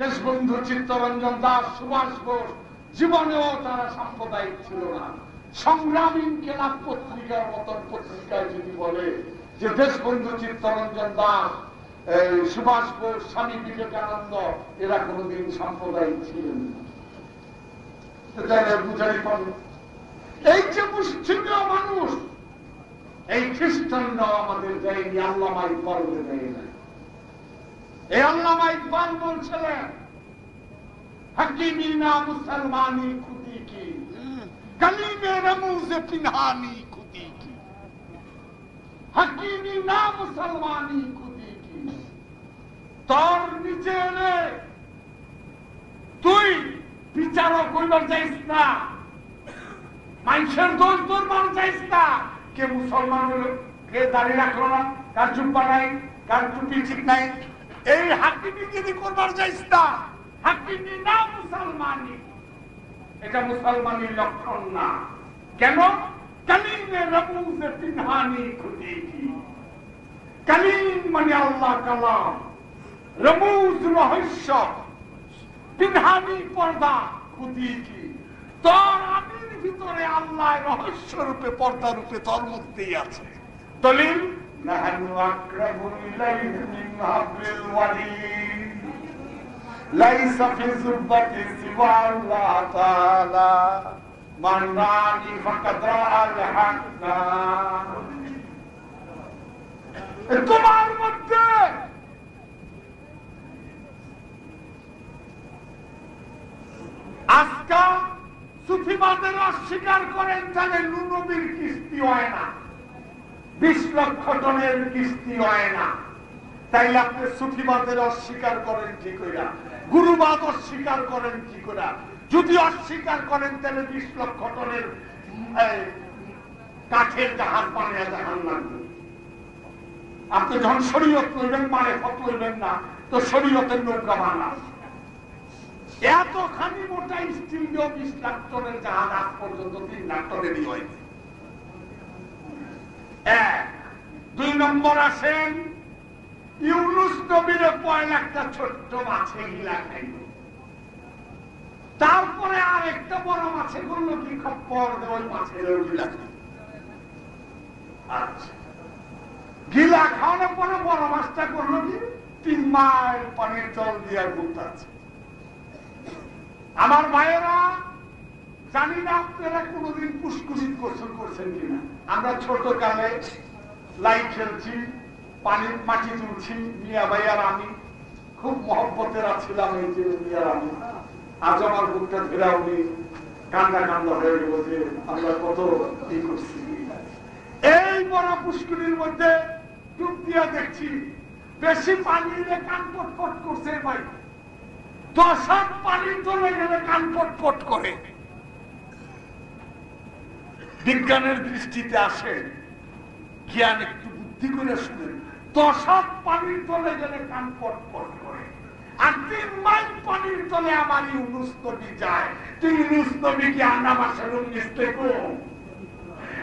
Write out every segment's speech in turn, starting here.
দেশবন্ধু চিত্তরঞ্জন দাস, সুভাষ বোস, জীবনেও তারা সাম্প্রদায়িক ছিল না। সংগ্রামী কেলাপ পত্রিকার মতন পত্রিকায় যদি বলে যে দেশবন্ধু চিত্তরঞ্জন দাস সুভাষ বোস, স্বামী বিবেকানন্দ, এরা কোনোদিন সাম্প্রদায়িক ছিলেন বুঝাই এই যে মুসলিমীয় মানুষ, এই খ্রিস্টানরাও আমাদের দেয়নি আল্লামা ইকবালকে দেয় নাই। ইকবাল বলছিলেন হ্যাঁ। তুই বিচারক কইবার চাইস না মানুষের দোষ তোর মার চাইস না কে মুসলমান দাঁড়িয়ে রাখল না? কার চুপা নাই কার চুপি ঠিক নাই? এই হাকিমিগিরি করবার যাইস না হাকিমি না মুসলমানি এটা মুসলমানের লক্ষণ না। কেন? পিনহানি কি কালিম মানে আল্লাহ কালাম। রবুজ রহস্য। পিনহানি পর্দা খুদি কি তোর আমির ভিতরে আল্লাহ রহস্য রূপে, পর্দা রূপে তোর মধ্যেই আছে। দলিল? নাহানু আকরাবু ইলাইহি মিন হাবলিল ওয়ারিদ লাইসা ফি যুব্বাতি সিওয়া আল্লাহ তাআলা মান রানি ফাকাদ রাআল হাক্কা তোমার মধ্যে আজকা সুফিবাদের অস্বীকার করেন তাহলে নুনবীর কিস্তি হয় না। বিশ লক্ষ টনের কিস্তি হয় না। তাইলে আপনি সুফিবাদের অস্বীকার করেন কি কইরা? গুরুবাদ অস্বীকার করেন কি কইরা? যদি অস্বীকার করেন তাহলে বিশ লক্ষ টনের কাঠের জাহাজ বানিয়ে জাহান লাগবে আপনি যখন শরীয়ত করবেন মানে ফত করবেন না, তো শরীয়তের নৌকা বানা এতখানি মোটা স্টিল দিয়ে বিশ লাখ টনের জাহাজ আজ পর্যন্ত তিন লাখ টনেরই হয়নি দুই নম্বর আসেন ইউনুস ছোট্ট মাছে গিলা খাইল। তারপরে আর একটা বড় মাছে করল কি খপ্পর গিলা আচ্ছা। গিলা খাওয়ানোর পরে বড় মাছটা করল কি? তিন মাইল পানির জল দিয়ে ঘুরতে আমার ভাইয়েরা জানি না আপনারা কোনোদিন পুষ্কুরিত গোসল করছেন কিনা। আমরা ছোট কালে লাইট খেলছি, পানির মাটি তুলছি, মিয়া ভাই আর আমি। খুব মহব্বতের ছিলাম এই যে মিয়ার আমি। আজ আমার বুকটা ফেরা উনি কান্দা কান্দা হয়ে গেল যে আমরা কত ই করছি। এই বড় পুষ্কুরির মধ্যে ডুব দিয়া দেখছি, বেশি পানি এলে কান পট করছে ভাই। দশ হাত পানি চলে গেলে কান পট করে। বিজ্ঞানের দৃষ্টিতে আসে জ্ঞান একটু বুদ্ধি করে শুনেন দশ হাত পানির তলে গেলে কান পট করে আর তিন মাইল পানির তলে আমার যায়। তুই ইউনুস নবীকে মিশতে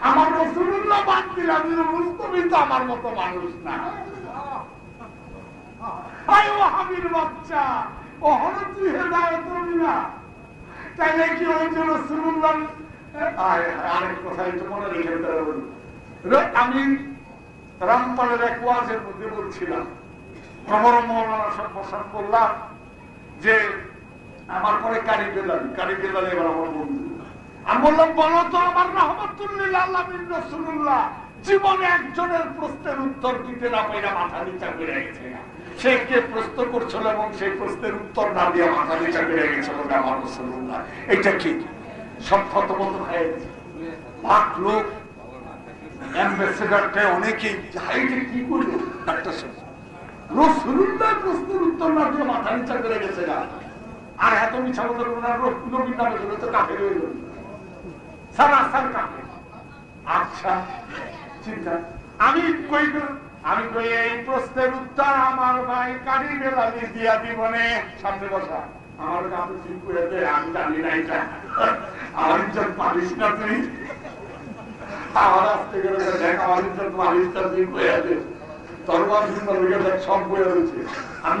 আমার রসুল্লাহ বাদ দিলাম তো আমার মতো মানুষ না। বাচ্চা তুই হেদায়ত তাইলে কি হয়েছে রসুল্লাহ আয়, আমি রামপালের মধ্যে বলছিলাম করলাম যে আমার পরে কারি কারি এবার আমার বন্ধু। আমি বললাম, বলো তো আমার জীবনে একজনের প্রশ্নের উত্তর দিতে না পেরা মাথা নিচা করে গেছে সে কে প্রশ্ন করছিল এবং সেই প্রশ্নের উত্তর না দিয়ে মাথা নিচা করে গেছিল এটা কি? লোক, অ্যাম্বাসেডারটা অনেকেই কি করল ডাক্তার সাহেব। প্রশ্নের উত্তর না দিয়ে মাথা নিচা করে গেছে না আর এত মিছা ওনার নামে তো গেল। সারা সার আচ্ছা চিন্তা। আমি কই আমি কই এই প্রশ্নের উত্তর আমার ভাই কারি বেলালি দিয়া দিবনে সামনে বসা। আমার কাছে ঠিক করে দে আমি জানি না এটা। আমার ইজ্জত পারিস না তুই আমার আসতে গেলে দেখ, আমার ইজ্জত পারিস না তুই করে দে তরবার হিন্দা দেখ, সব বইয়া রয়েছে আমি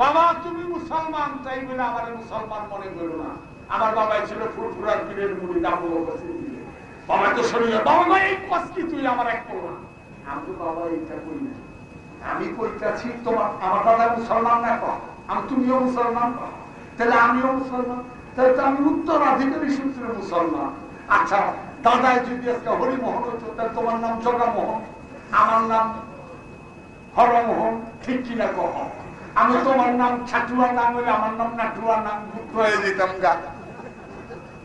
বাবা, তুমি মুসলমান, তাই বলে আমার মুসলমান মনে করো না। আমার বাবাই ছিল ফুরফুরার পীরের মুড়ি, দাবু বাবা তো শরীরে, বাবা এই কস কি তুই আমার এক করো না আমি তো বাবা এইটা করি না। আমি কইতাছি, তোমার, আমার দাদা মুসলমান না কহ আমি তুমিও মুসলমান কহ তাহলে আমিও মুসলমান। তাহলে তো আমি উত্তরাধিকারী সূত্রে মুসলমান। আচ্ছা দাদাই যদি আজকে হরিমোহন হতো তাহলে তোমার নাম জগামোহন। আমার নাম হরমোহন, ঠিক কিনা কহ? আমি তোমার নাম ছাটুয়া নাম হইলে আমার নাম নাটুয়া নাম হয়ে যেতাম গা।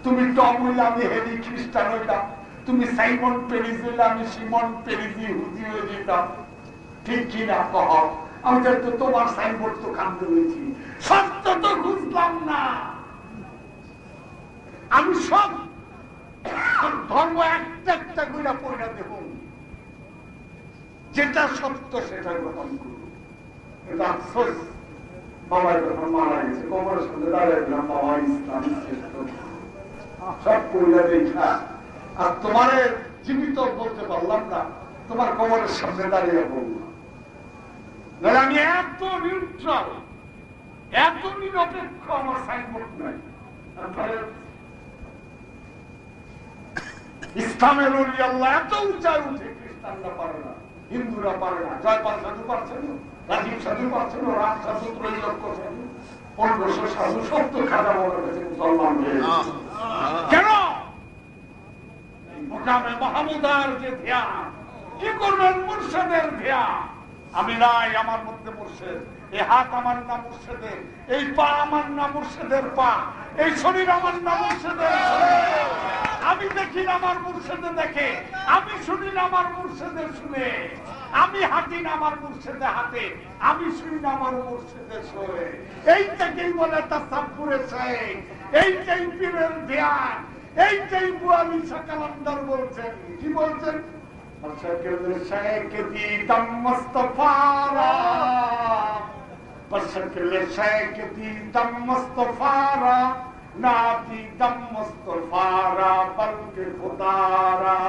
তুমি টম হইলে আমি হেরি খ্রিস্টান হইতাম। তুমি সাইমন পেরিস হইলে আমি সিমন পেরিজি হুজি হয়ে যেতাম। ঠিক কিনা কহ? আমি তো তোমার সাইনবোর্ড তো কান্দে রয়েছি। সত্য তো খুঁজলাম না। আমি সব ধর্ম একটা একটা করে পড়ে দেব। যেটা সত্য সেটা গ্রহণ করব। আফসোস। বাবা যখন মারা গেছে। বাবা ইসলাম সব দেখা আর তোমারে জীবিত বলতে পারলাম না, তোমার সামনে দাঁড়িয়ে আমি এত নিউট্রাল এত নিরপেক্ষ আমার সাইনবোর্ড নাই। ইসলামের এত উঁচায় উঠে খ্রিস্টানরা পারে না, হিন্দুরা পারে না। জয়পাল সাধু পারছেন না? কেন মাহমুদার যে ধ্যান কি করবেন মুর্শেদের ধ্যান আমি নাই আমার মধ্যে মুর্শেদ। এই হাত আমার নাম মুর্শেদের এই পা আমার নাম মুর্শেদের পা, এই শরীর আমার নাম মুর্শেদের আমি দেখি আমার মুর্শেদে দেখে, আমি শুনি আমার মুর্শেদে শুনে। আমি হাঁটি না আমার মুর্শেদে হাঁটে, আমি শুনি না আমার মুর্শেদে শোয়ে। এইটাকেই বলে তার সাপুরে এইটাই পীরের ধ্যান এইটাই বুয়ালি সকালান্দার বলছেন। কি বলছেন? শেখ শেখ খুদারা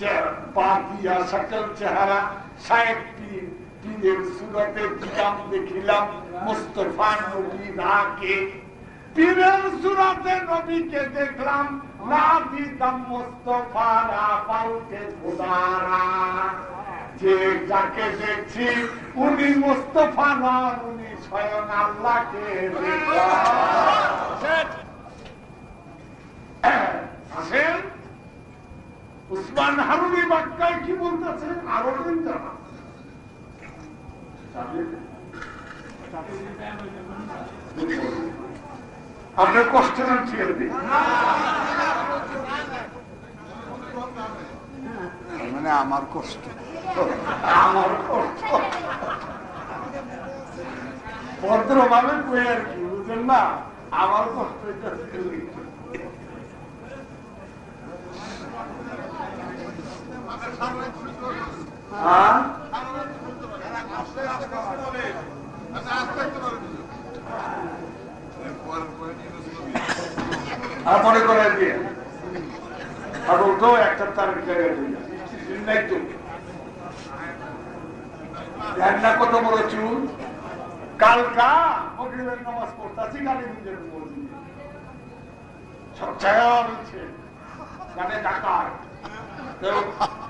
বশকলে বাকিয়া সকল চেহারা শেখ পীর পীরের সুরতে দিলাম দেখিলাম মুস্তফা নবী রাকে পীরের সুরাতে নবীকে দেখলাম না দিতাম মুস্তফারা পালকে খোদারা। যে যাকে দেখছি উনি মুস্তফা নন উনি স্বয়ং আল্লাহকে আসেন। উসমান হারুনি বাক্যায় কি বলতেছে আরও দিন জানা। আপনার কষ্ট নাম ছেড়ে মানে আমার কষ্ট। আমার কষ্ট। ভদ্রভাবে কই আর কি বুঝলেন না? আমার কষ্ট এটা ছেড়ে দিন। হ্যাঁ আর মনে করেন দিয়ে আর ওটাও একটা তার তো। না কত বড় চুল। কালকা মগরিবের নামাজ পড়তাছি গানে নিজের সব ছায়া রয়েছে গানে ডাকার তো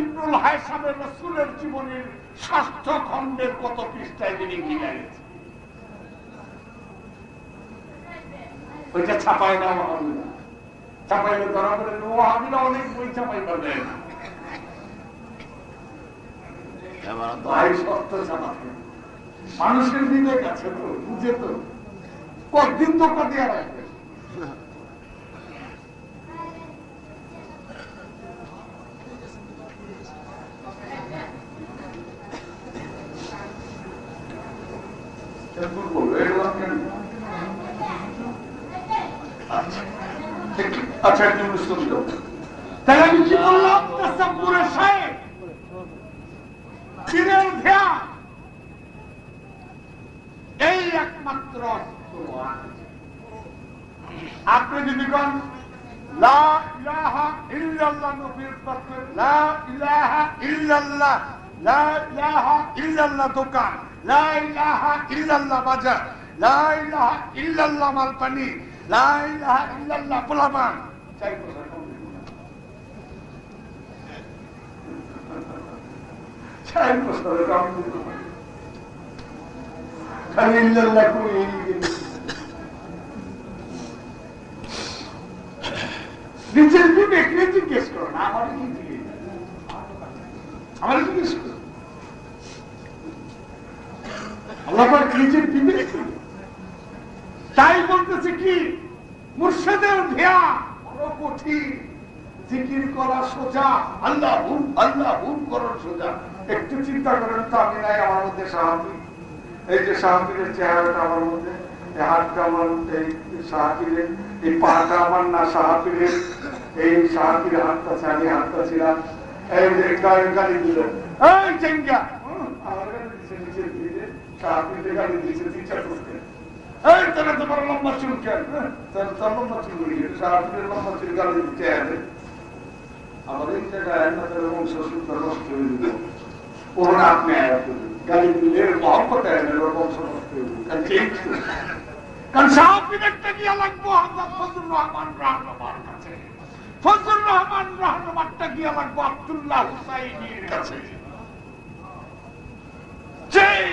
ইবনুল হায়সামের রসুলের জীবনের ষষ্ঠ খণ্ডের কত পৃষ্ঠায় তিনি গিয়েছে ওইটা ছাপায় না ছাপাইলে ধরা পড়ে অনেক বই ছাপাই মানুষের বিবেক আছে তো বুঝে তো। কতদিন তো কাটিয়ে রাখবে এরপর বলব, এগুলো কেন? আচ্ছা, ঠিক আছে। আচ্ছা একটু বুঝতে দিল তাহলে আমি কি বললাম তাসাব্বুরের সাহেব? পীরের এই একমাত্র। আপনি যদি কোন মালপানি পোলাপান না। বছর কম দিন না। খালি ইল্লাল্লাহ কই এড়িয়ে গেল। নিজের বিবেককে জিজ্ঞেস করো না আমার কি আমার জিজ্ঞেস করো আল্লাহ তাই বলতেছে কি মুর্শিদের বড় একটু চিন্তা করেন, তো আমি নাই আমার মধ্যে সাহাবি। এই যে সাহাবিরের চেহারাটা আমার মধ্যে, এই হাতটা আমার, এই সাহাবিরের এই পাটা আমার না সাহাবিরের এই সাহাবির হাতটা আমি হাতটা ছিলাম। এই যে গাড়ি গাড়ি দিল। এই চেঙ্গা আমার দিছে নিচের দিকে সাহাবিরের গাড়ি তিনটা করতে। এই তোরা তোমার লম্বা চুল কেন? হ্যাঁ, তোর তোর লম্বা চুল গুলি সাহাবিরের লম্বা চুল গাড়ি দিতে আছে আমার এই জায়গায় না তোর বংশ সূত্র নষ্ট হয়ে দিল ওর আপনি গালি দিলে মহব্বত বংশ নষ্ট হয়ে দিল কারণ কারণ সাহাবিরেরটা গিয়া লাগবো আমরা ফজলুর রহমান রাহনমার কাছে। ফজলুর রহমান রাহনমারটা গিয়া লাগবো আব্দুল্লাহ হুসাইনির কাছে। যেই